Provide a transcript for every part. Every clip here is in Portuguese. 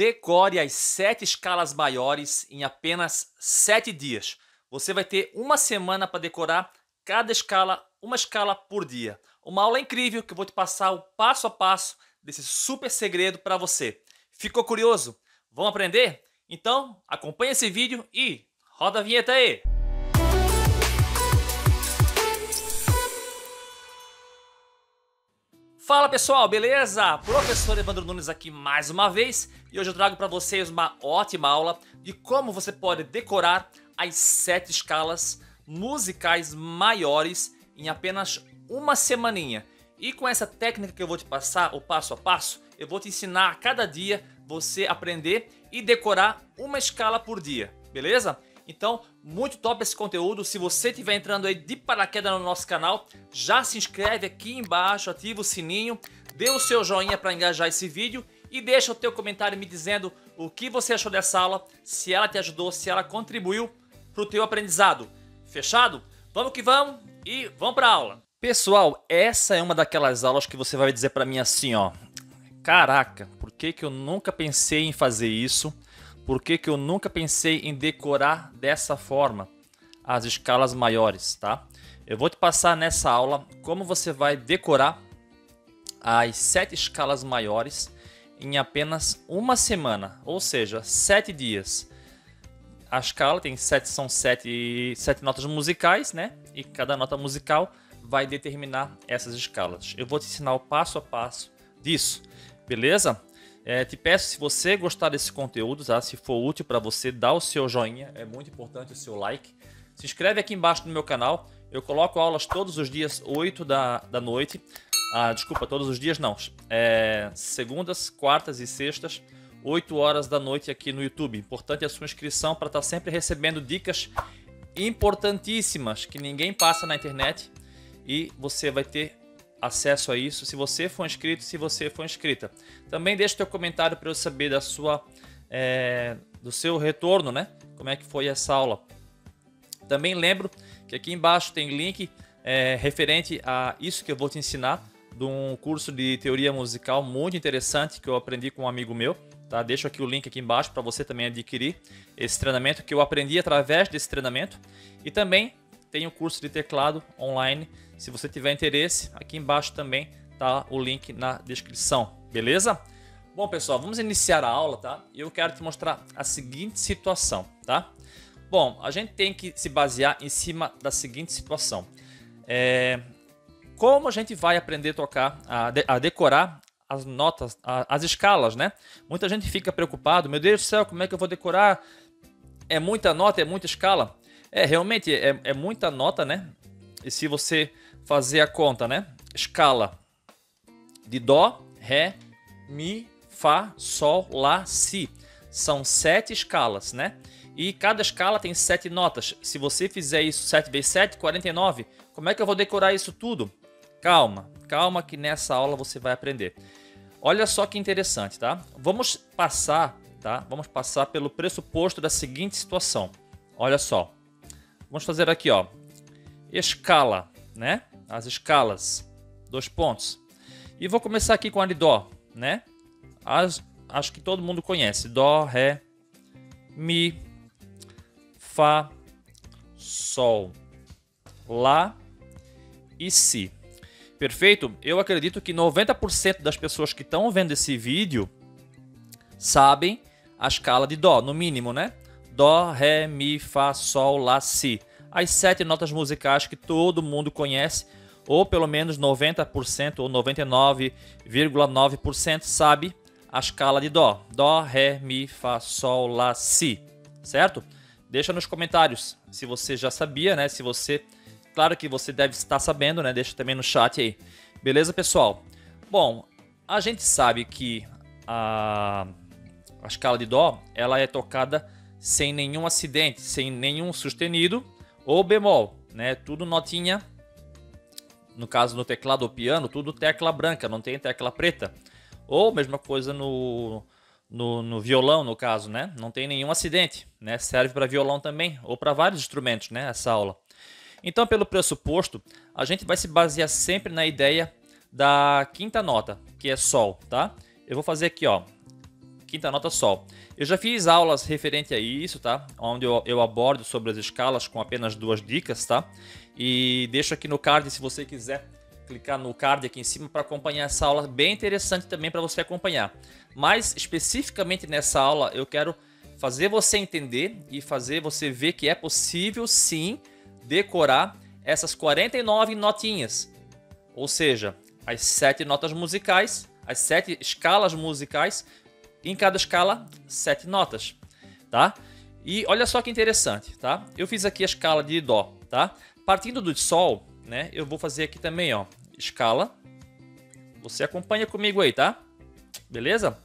Decore as sete escalas maiores em apenas sete dias. Você vai ter uma semana para decorar cada escala, uma escala por dia. Uma aula incrível que eu vou te passar o passo a passo desse super segredo para você. Ficou curioso? Vamos aprender? Então, acompanhe esse vídeo e roda a vinheta aí! Fala pessoal, beleza? Professor Evandro Nunes aqui mais uma vez e hoje eu trago para vocês uma ótima aula de como você pode decorar as sete escalas musicais maiores em apenas uma semaninha. E com essa técnica que eu vou te passar, o passo a passo, eu vou te ensinar a cada dia você aprender e decorar uma escala por dia, beleza? Então, muito top esse conteúdo. Se você estiver entrando aí de paraquedas no nosso canal, já se inscreve aqui embaixo, ativa o sininho, dê o seu joinha para engajar esse vídeo e deixa o teu comentário me dizendo o que você achou dessa aula, se ela te ajudou, se ela contribuiu para o teu aprendizado. Fechado? Vamos que vamos e vamos para aula. Pessoal, essa é uma daquelas aulas que você vai dizer para mim assim, ó. Caraca, por que, que eu nunca pensei em fazer isso? Por que, que eu nunca pensei em decorar dessa forma as escalas maiores, tá? Eu vou te passar nessa aula como você vai decorar as sete escalas maiores em apenas uma semana, ou seja, sete dias. A escala tem sete, são sete, sete notas musicais, né? E cada nota musical vai determinar essas escalas. Eu vou te ensinar o passo a passo disso, beleza? É, te peço, se você gostar desse conteúdo, tá? se for útil para você, dá o seu joinha, é muito importante o seu like. Se inscreve aqui embaixo no meu canal, eu coloco aulas todos os dias 8 da, da noite. Ah, desculpa, todos os dias não. É, segundas, quartas e sextas, 8 horas da noite aqui no YouTube. Importante a sua inscrição para estar tá sempre recebendo dicas importantíssimas que ninguém passa na internet e você vai ter acesso a isso se você for inscrito, se você for inscrita. Também deixe teu comentário para eu saber da sua, é, do seu retorno, né? Como é que foi essa aula. Também lembro que aqui embaixo tem link é, referente a isso que eu vou te ensinar, de um curso de teoria musical muito interessante que eu aprendi com um amigo meu. Tá? Deixo aqui o link aqui embaixo para você também adquirir esse treinamento que eu aprendi através desse treinamento. E também tem o curso de teclado online se você tiver interesse, aqui embaixo também tá o link na descrição, beleza? Bom, pessoal, vamos iniciar a aula, tá? Eu quero te mostrar a seguinte situação, tá? Bom, a gente tem que se basear em cima da seguinte situação. É, como a gente vai aprender a tocar, a, de, a decorar as notas, a, as escalas, né? Muita gente fica preocupado, meu Deus do céu, como é que eu vou decorar? É muita nota, é muita escala? É, realmente é, é muita nota, né? E se você fazer a conta, né? Escala de Dó, Ré, Mi, Fá, Sol, Lá, Si. São sete escalas, né? E cada escala tem sete notas. Se você fizer isso 7 vezes 7, 49. Como é que eu vou decorar isso tudo? Calma, calma que nessa aula você vai aprender. Olha só que interessante, tá? Vamos passar, tá? Vamos passar pelo pressuposto da seguinte situação. Olha só. Vamos fazer aqui, ó. Escala, né? As escalas, dois pontos. E vou começar aqui com a de Dó, né? As, acho que todo mundo conhece. Dó, Ré, Mi, Fá, Sol, Lá e Si. Perfeito? Eu acredito que 90% das pessoas que estão vendo esse vídeo sabem a escala de Dó, no mínimo, né? Dó, Ré, Mi, Fá, Sol, Lá, Si. As sete notas musicais que todo mundo conhece ou pelo menos 90% ou 99,9% sabe a escala de Dó. Dó, Ré, Mi, Fá, Sol, Lá, Si. Certo? Deixa nos comentários se você já sabia, né? Se você. Claro que você deve estar sabendo, né? Deixa também no chat aí. Beleza, pessoal? Bom, a gente sabe que a, a escala de Dó ela é tocada sem nenhum acidente, sem nenhum sustenido ou bemol, né? Tudo notinha no caso no teclado ou piano, tudo tecla branca, não tem tecla preta. Ou mesma coisa no, no, no violão, no caso, né? Não tem nenhum acidente, né? Serve para violão também, ou para vários instrumentos, né? Essa aula. Então, pelo pressuposto, a gente vai se basear sempre na ideia da quinta nota, que é Sol, tá? Eu vou fazer aqui, ó. quinta nota Sol. Eu já fiz aulas referente a isso, tá? Onde eu, eu abordo sobre as escalas com apenas duas dicas, tá? E deixo aqui no card se você quiser clicar no card aqui em cima para acompanhar essa aula bem interessante também para você acompanhar. Mas especificamente nessa aula eu quero fazer você entender e fazer você ver que é possível sim decorar essas 49 notinhas. Ou seja, as sete notas musicais, as sete escalas musicais, em cada escala sete notas, tá? E olha só que interessante, tá? Eu fiz aqui a escala de dó, tá? Partindo do sol, né? Eu vou fazer aqui também, ó, escala. Você acompanha comigo aí, tá? Beleza?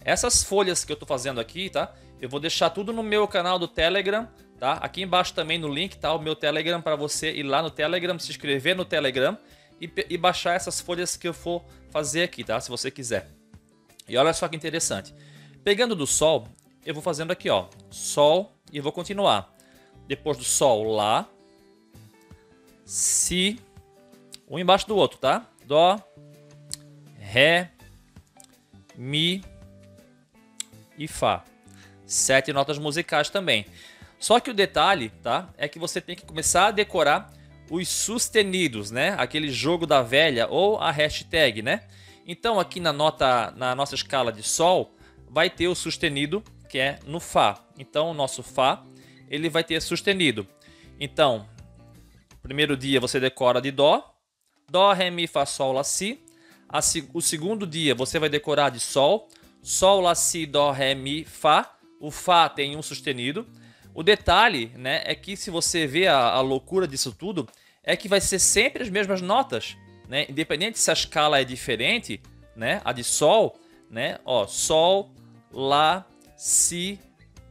Essas folhas que eu tô fazendo aqui, tá? Eu vou deixar tudo no meu canal do Telegram, tá? Aqui embaixo também no link tá o meu Telegram para você ir lá no Telegram, se inscrever no Telegram e, e baixar essas folhas que eu for fazer aqui, tá? Se você quiser. E olha só que interessante. Pegando do Sol, eu vou fazendo aqui, ó. Sol e vou continuar. Depois do Sol, Lá. Si. Um embaixo do outro, tá? Dó. Ré. Mi. E Fá. Sete notas musicais também. Só que o detalhe, tá? É que você tem que começar a decorar os sustenidos, né? Aquele jogo da velha ou a hashtag, né? Então aqui na nota, na nossa escala de sol, vai ter o sustenido que é no fá. Então o nosso fá ele vai ter sustenido. Então primeiro dia você decora de dó, dó, ré, mi, fá, sol, lá, si. O segundo dia você vai decorar de sol, sol, lá, si, dó, ré, mi, fá. O fá tem um sustenido. O detalhe, né, é que se você vê a, a loucura disso tudo, é que vai ser sempre as mesmas notas, né? Independente se a escala é diferente, né? A de sol, né? Ó, sol, lá, si,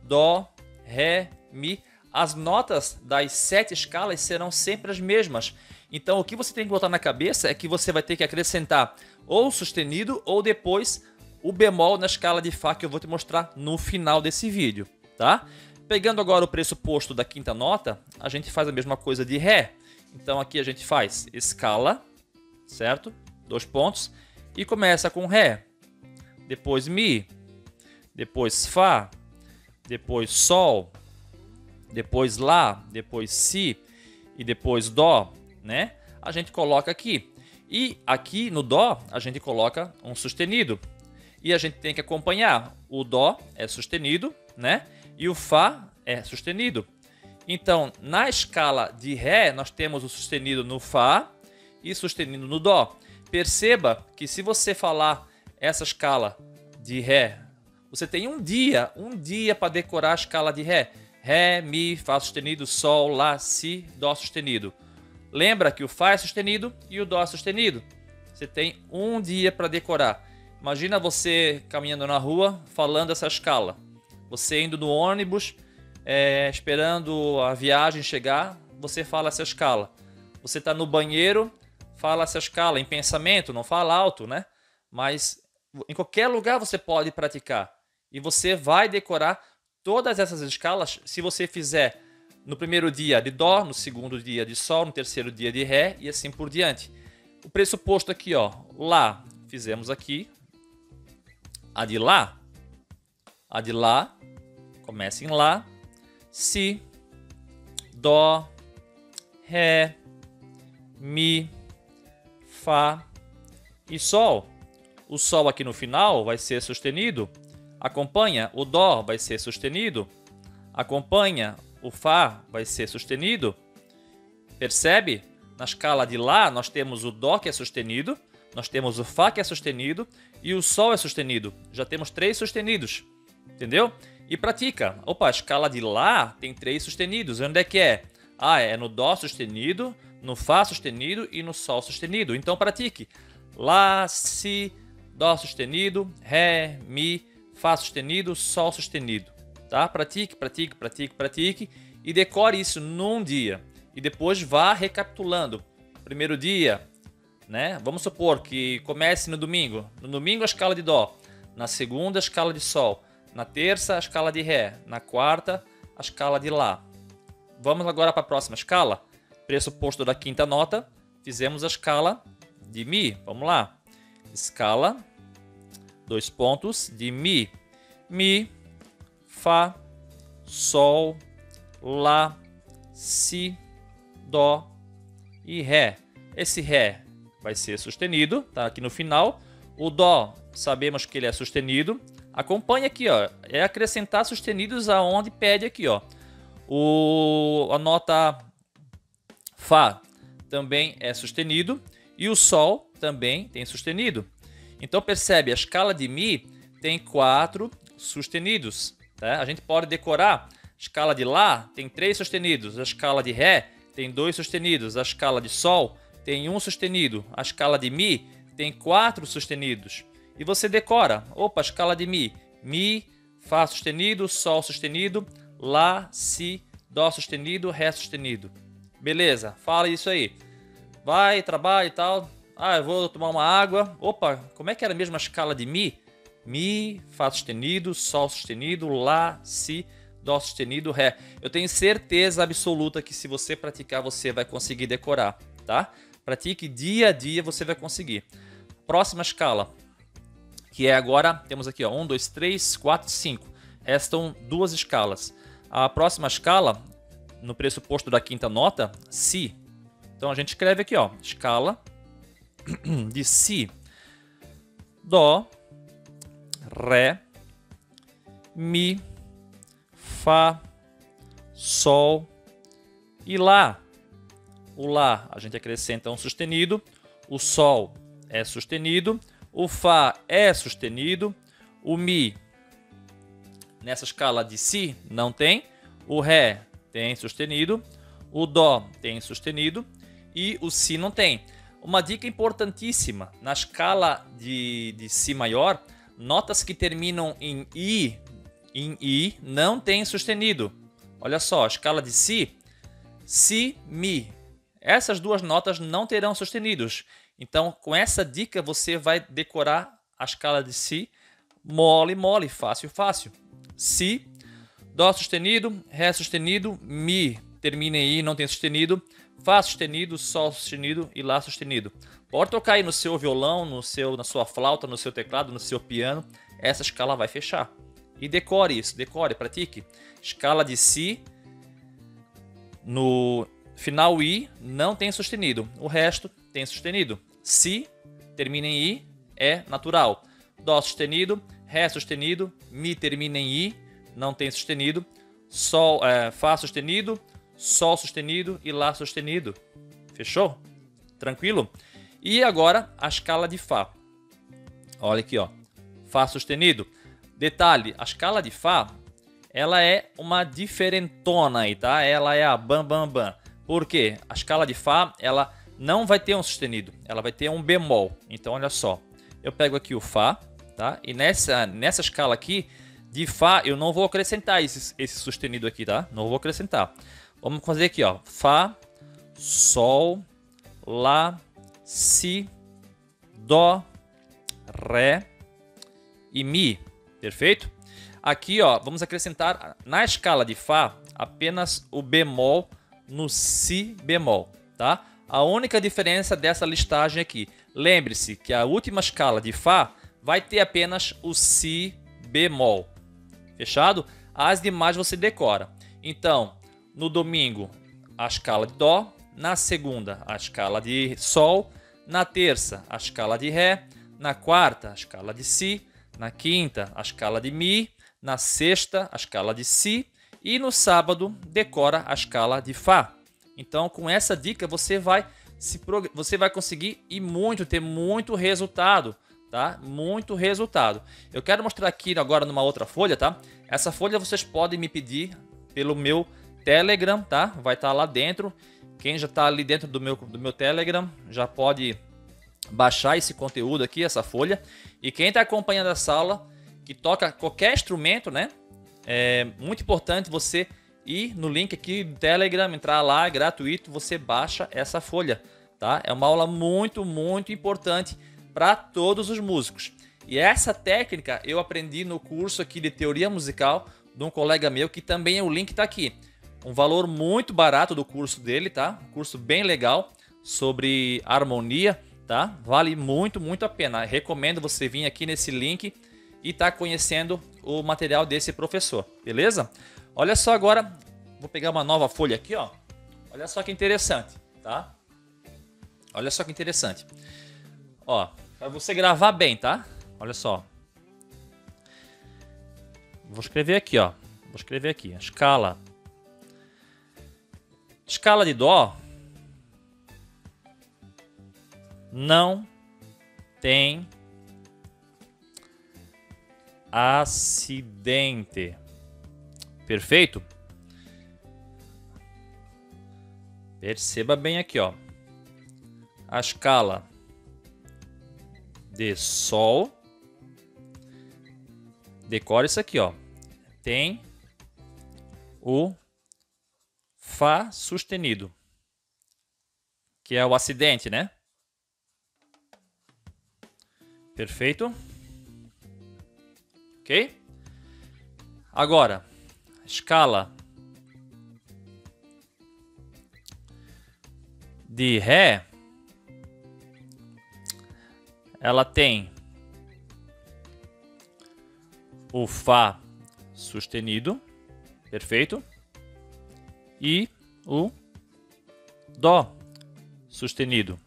dó, ré, mi. As notas das sete escalas serão sempre as mesmas. Então, o que você tem que botar na cabeça é que você vai ter que acrescentar ou sustenido ou depois o bemol na escala de Fá que eu vou te mostrar no final desse vídeo, tá? Pegando agora o pressuposto da quinta nota, a gente faz a mesma coisa de Ré. Então aqui a gente faz escala, certo? Dois pontos. E começa com Ré, depois Mi, depois Fá, depois Sol, depois Lá, depois Si e depois Dó, né? A gente coloca aqui. E aqui no Dó a gente coloca um sustenido. E a gente tem que acompanhar. O Dó é sustenido, né? e o Fá é sustenido. Então, na escala de Ré, nós temos o sustenido no Fá e sustenido no Dó. Perceba que se você falar essa escala de Ré, você tem um dia, um dia para decorar a escala de Ré. Ré, Mi, Fá sustenido, Sol, Lá, Si, Dó sustenido. Lembra que o Fá é sustenido e o Dó é sustenido. Você tem um dia para decorar. Imagina você caminhando na rua falando essa escala. Você indo no ônibus, é, esperando a viagem chegar, você fala essa escala. Você está no banheiro, fala essa escala em pensamento, não fala alto, né? Mas em qualquer lugar você pode praticar. E você vai decorar todas essas escalas se você fizer no primeiro dia de Dó, no segundo dia de Sol, no terceiro dia de Ré e assim por diante. O pressuposto aqui, ó, Lá, fizemos aqui. A de Lá a de Lá, começa em Lá, Si, Dó, Ré, Mi, Fá e Sol. O Sol aqui no final vai ser sustenido. Acompanha, o Dó vai ser sustenido. Acompanha, o Fá vai ser sustenido. Percebe? Na escala de Lá, nós temos o Dó que é sustenido, nós temos o Fá que é sustenido e o Sol é sustenido. Já temos três sustenidos. Entendeu? E pratica. Opa, a escala de Lá tem três sustenidos. Onde é que é? Ah, é no Dó sustenido, no Fá sustenido e no Sol sustenido. Então pratique. Lá, Si, Dó sustenido, Ré, Mi, Fá sustenido, Sol sustenido. Tá? Pratique, pratique, pratique, pratique e decore isso num dia. E depois vá recapitulando. Primeiro dia, né? Vamos supor que comece no domingo. No domingo a escala de Dó, na segunda a escala de Sol, na terça, a escala de Ré. Na quarta, a escala de Lá. Vamos agora para a próxima escala. Pressuposto da quinta nota, fizemos a escala de Mi. Vamos lá. Escala, dois pontos, de Mi. Mi, Fá, Sol, Lá, Si, Dó e Ré. Esse Ré vai ser sustenido, tá aqui no final. O Dó, sabemos que ele é sustenido. Acompanhe aqui, ó, é acrescentar sustenidos aonde pede aqui, ó. O, a nota Fá também é sustenido e o Sol também tem sustenido. Então percebe, a escala de Mi tem quatro sustenidos. Tá? A gente pode decorar. A escala de Lá tem três sustenidos. A escala de Ré tem dois sustenidos. A escala de Sol tem um sustenido. A escala de Mi tem quatro sustenidos. E você decora. Opa, a escala de Mi. Mi, Fá sustenido, Sol sustenido, Lá, Si, Dó sustenido, Ré sustenido. Beleza, fala isso aí. Vai, trabalha e tal. Ah, eu vou tomar uma água. Opa, como é que era a mesma escala de Mi? Mi, Fá sustenido, Sol sustenido, Lá, Si, Dó sustenido, Ré. Eu tenho certeza absoluta que se você praticar, você vai conseguir decorar, tá? Pratique dia a dia, você vai conseguir. Próxima escala, que é agora, temos aqui, ó, 1, 2, 3, 4, 5. Restam duas escalas. A próxima escala, no pressuposto da quinta nota, Si. Então a gente escreve aqui, ó, escala de Si. Dó, Ré, Mi, Fá, Sol e Lá. O Lá a gente acrescenta um sustenido, o Sol é sustenido, o Fá é sustenido, o Mi nessa escala de Si não tem, o Ré tem sustenido, o Dó tem sustenido e o Si não tem. Uma dica importantíssima, na escala de, de Si maior, notas que terminam em I, em I não tem sustenido. Olha só, a escala de Si, Si, Mi. Essas duas notas não terão sustenidos. Então, com essa dica, você vai decorar a escala de Si mole, mole, fácil, fácil. Si, Dó sustenido, Ré sustenido, Mi termina em I, não tem sustenido, Fá sustenido, Sol sustenido e Lá sustenido. Pode tocar aí no seu violão, no seu, na sua flauta, no seu teclado, no seu piano, essa escala vai fechar. E decore isso, decore, pratique. Escala de Si, no final I não tem sustenido, o resto tem sustenido. Si termina em I, é natural. Dó sustenido, Ré sustenido, Mi termina em I, não tem sustenido. Sol, é, Fá sustenido, Sol sustenido e Lá sustenido. Fechou? Tranquilo? E agora a escala de Fá. Olha aqui, ó. Fá sustenido. Detalhe, a escala de Fá, ela é uma diferentona aí, tá? Ela é a bam bam bam. Por quê? A escala de Fá, ela não vai ter um sustenido, ela vai ter um bemol. Então, olha só. Eu pego aqui o Fá, tá? E nessa, nessa escala aqui, de Fá, eu não vou acrescentar esse, esse sustenido aqui, tá? Não vou acrescentar. Vamos fazer aqui, ó. Fá, Sol, Lá, Si, Dó, Ré e Mi. Perfeito? Aqui, ó, vamos acrescentar na escala de Fá apenas o bemol no Si bemol, tá? A única diferença dessa listagem aqui. Lembre-se que a última escala de Fá vai ter apenas o Si bemol. Fechado? As demais você decora. Então, no domingo, a escala de Dó. Na segunda, a escala de Sol. Na terça, a escala de Ré. Na quarta, a escala de Si. Na quinta, a escala de Mi. Na sexta, a escala de Si. E no sábado, decora a escala de Fá. Então, com essa dica, você vai se você vai conseguir e muito ter muito resultado tá? Muito resultado. Eu quero mostrar aqui agora numa outra folha, tá? Essa folha vocês podem me pedir pelo meu Telegram, tá? Vai estar tá lá dentro. Quem já está ali dentro do meu, do meu Telegram já pode baixar esse conteúdo aqui, essa folha. E quem está acompanhando essa aula, que toca qualquer instrumento, né? É muito importante você ir no link aqui do Telegram, entrar lá, é gratuito, você baixa essa folha, tá? É uma aula muito, muito importante para todos os músicos. E essa técnica eu aprendi no curso aqui de teoria musical de um colega meu que também o link está aqui. Um valor muito barato do curso dele, tá? Um curso bem legal sobre harmonia, tá? Vale muito, muito a pena. Recomendo você vir aqui nesse link e estar tá conhecendo o material desse professor, beleza? Olha só agora, vou pegar uma nova folha aqui, ó. Olha só que interessante, tá? Olha só que interessante. Ó, para você gravar bem, tá? Olha só. Vou escrever aqui, ó. Vou escrever aqui, escala. Escala de dó não tem acidente. Perfeito? Perceba bem aqui, ó. A escala de sol. Decore isso aqui, ó. Tem o Fá sustenido, que é o acidente, né? Perfeito. Ok? Agora, escala de Ré, ela tem o Fá sustenido, perfeito, e o Dó sustenido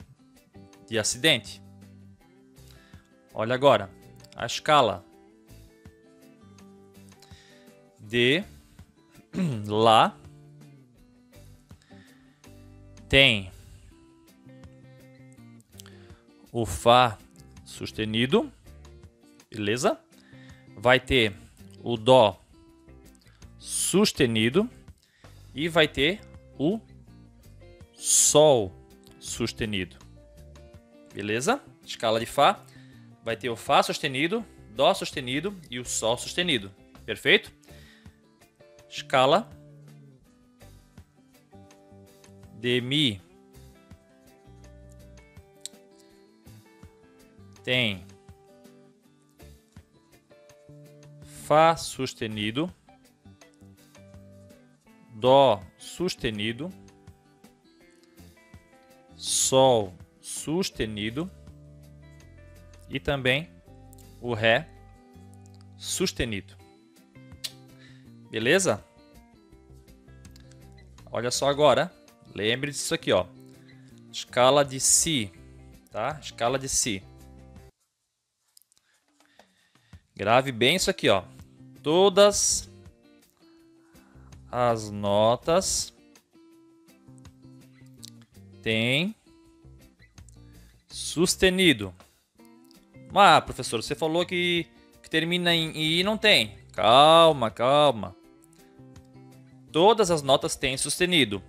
de acidente. Olha agora a escala de Lá tem o Fá sustenido, beleza? Vai ter o Dó sustenido e vai ter o Sol sustenido, beleza? Escala de Fá vai ter o Fá sustenido, Dó sustenido e o Sol sustenido. Perfeito? Escala de Mi tem Fá sustenido, Dó sustenido, Sol sustenido e também o Ré sustenido. Beleza? Olha só agora, lembre disso aqui, ó. Escala de Si, tá? Escala de Si. Grave bem isso aqui, ó. Todas as notas têm sustenido. Ah, professor, você falou que, que termina em I não tem. Calma, calma. Todas as notas têm sustenido.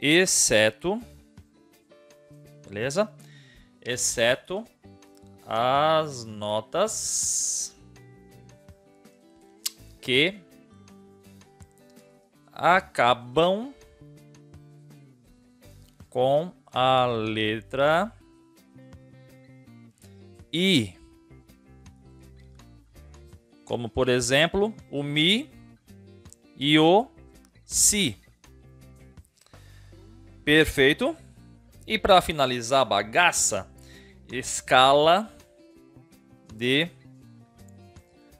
Exceto. Beleza? Exceto as notas que acabam com a letra I. Como, por exemplo, o Mi e o Si. Perfeito. E para finalizar a bagaça, escala de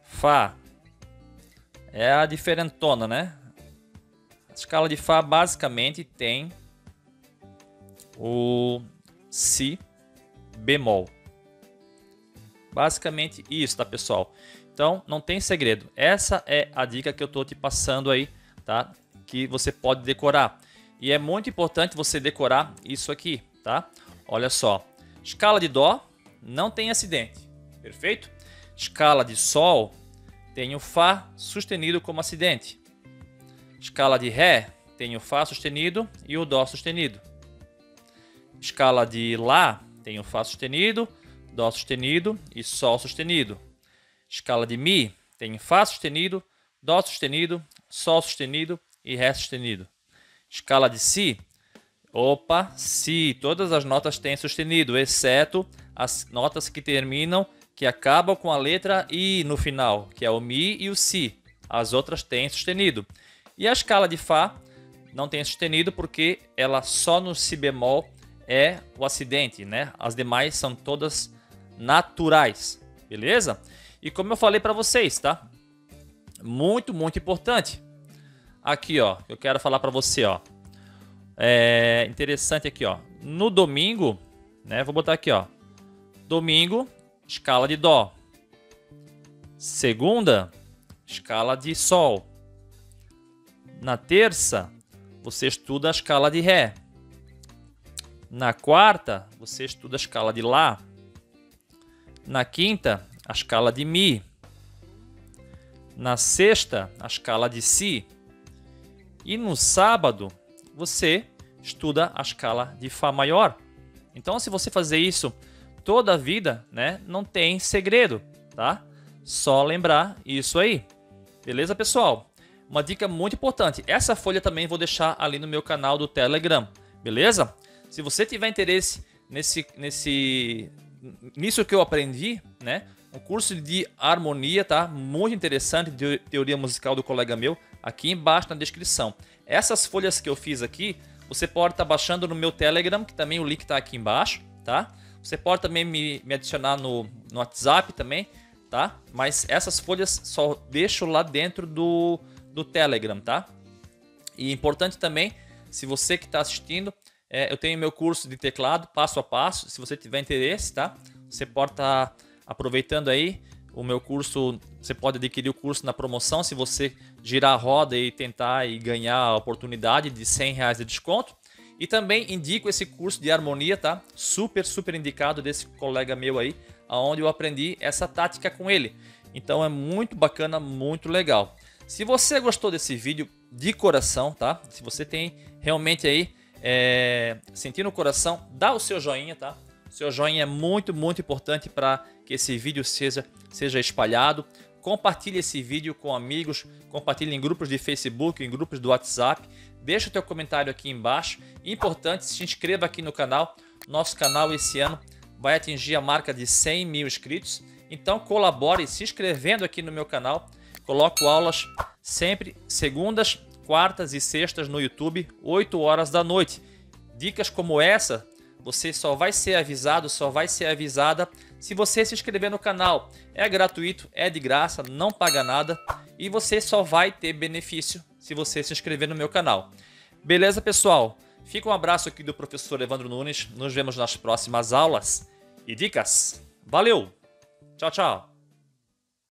Fá. É a diferentona, né? Escala de Fá basicamente tem o Si bemol. Basicamente isso, tá, pessoal? Então, não tem segredo. Essa é a dica que eu tô te passando aí, tá? Que você pode decorar. E é muito importante você decorar isso aqui, tá? Olha só. Escala de Dó não tem acidente, perfeito? Escala de Sol tem o Fá sustenido como acidente. Escala de Ré tem o Fá sustenido e o Dó sustenido. Escala de Lá tem o Fá sustenido, Dó sustenido e Sol sustenido. Escala de Mi tem Fá sustenido, Dó sustenido, Sol sustenido e Ré sustenido. Escala de Si, opa, Si, todas as notas têm sustenido, exceto as notas que terminam, que acabam com a letra I no final, que é o Mi e o Si. As outras têm sustenido. E a escala de Fá não tem sustenido porque ela só no Si bemol é o acidente, né? As demais são todas naturais, beleza? E como eu falei para vocês, tá? Muito, muito importante. Aqui, ó, eu quero falar para você, ó. É interessante aqui, ó. No domingo, né? Vou botar aqui, ó. Domingo, escala de dó. Segunda, escala de sol. Na terça, você estuda a escala de ré. Na quarta, você estuda a escala de lá. Na quinta, a escala de mi. Na sexta, a escala de si. E no sábado, você estuda a escala de fá maior. Então, se você fazer isso toda a vida, né, não tem segredo, tá? Só lembrar isso aí. Beleza, pessoal? Uma dica muito importante. Essa folha também vou deixar ali no meu canal do Telegram, beleza? Se você tiver interesse nesse, nesse, nisso que eu aprendi, né? Um curso de harmonia, tá? Muito interessante, de teoria musical do colega meu, aqui embaixo na descrição. Essas folhas que eu fiz aqui, você pode estar tá baixando no meu Telegram, que também o link está aqui embaixo, tá? Você pode também me, me adicionar no, no WhatsApp também, tá? Mas essas folhas só deixo lá dentro do, do Telegram, tá? E importante também, se você que está assistindo, é, eu tenho meu curso de teclado passo a passo. Se você tiver interesse, tá? Você pode estar tá aproveitando aí o meu curso. Você pode adquirir o curso na promoção se você girar a roda e tentar e ganhar a oportunidade de 100 reais de desconto. E também indico esse curso de harmonia, tá? Super, super indicado desse colega meu aí, aonde eu aprendi essa tática com ele. Então é muito bacana, muito legal. Se você gostou desse vídeo de coração, tá? Se você tem realmente aí é, sentindo o coração, dá o seu joinha, tá? O seu joinha é muito, muito importante para que esse vídeo seja, seja espalhado. Compartilhe esse vídeo com amigos, compartilhe em grupos de Facebook, em grupos do WhatsApp. Deixa o teu comentário aqui embaixo. Importante, se inscreva aqui no canal. Nosso canal esse ano vai atingir a marca de 100 mil inscritos. Então colabore se inscrevendo aqui no meu canal. Coloco aulas sempre segundas, quartas e sextas no YouTube, 8 horas da noite. Dicas como essa, você só vai ser avisado, só vai ser avisada se você se inscrever no canal. É gratuito, é de graça, não paga nada e você só vai ter benefício se você se inscrever no meu canal. Beleza, pessoal? Fica um abraço aqui do professor Evandro Nunes. Nos vemos nas próximas aulas e dicas. Valeu! Tchau, tchau!